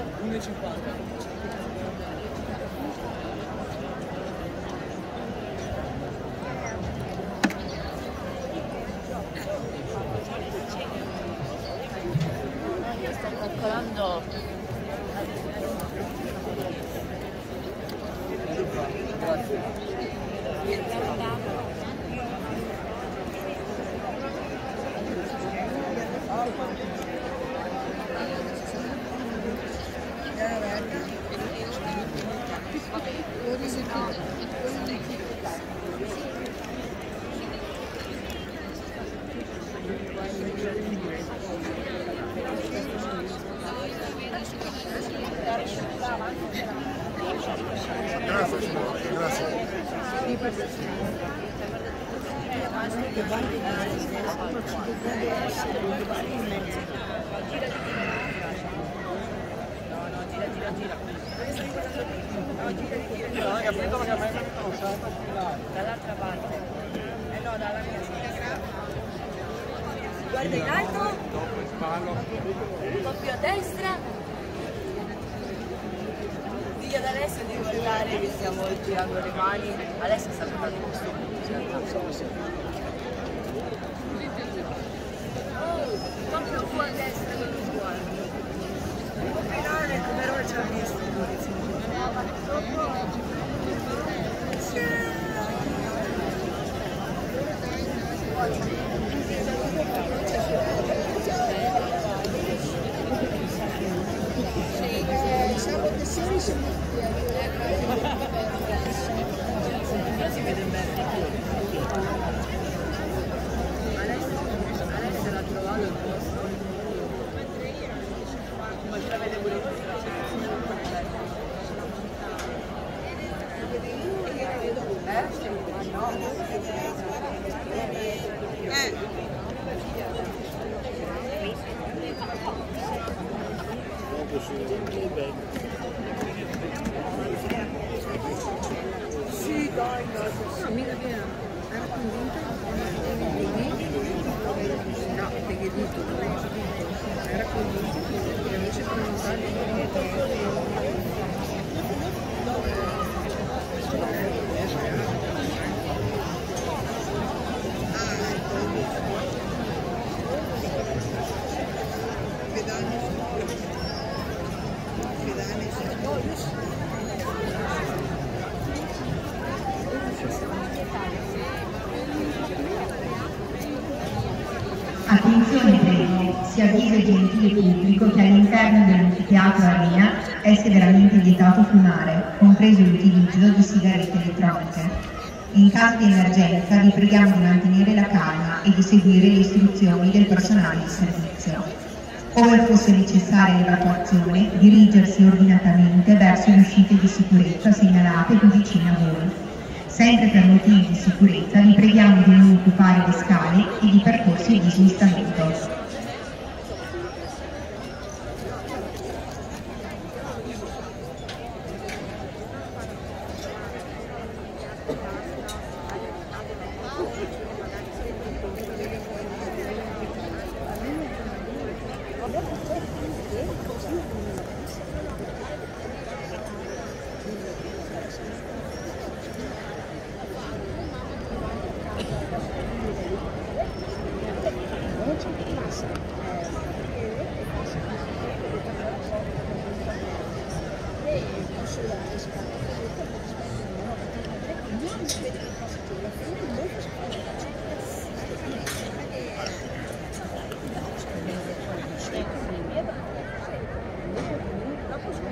Weekend McKenna took Gracias, gracias. Tira, tira, tira, tira. No time there Sto calcolando Grazie signore, grazie. dall'altra parte. Eh no, dalla mia Guarda in alto. Un po' più a destra. Digli ad Alessio di guardare che stiamo girando le mani. Alessio sta guardando questo punto. Oh, proprio più a destra Thank you. Amiga minha, era com 20 anos, Attenzione prego, si avvisa il gentile pubblico che all'interno dell'anfiteatro Arena è severamente vietato fumare, compreso l'utilizzo di sigarette elettroniche. In caso di emergenza vi preghiamo di mantenere la calma e di seguire le istruzioni del personale di servizio. Ove fosse necessaria l'evacuazione, dirigersi ordinatamente verso le uscite di sicurezza segnalate più vicine a voi. Sempre per motivi di sicurezza vi preghiamo di non occupare le scale e i percorsi di smistamento.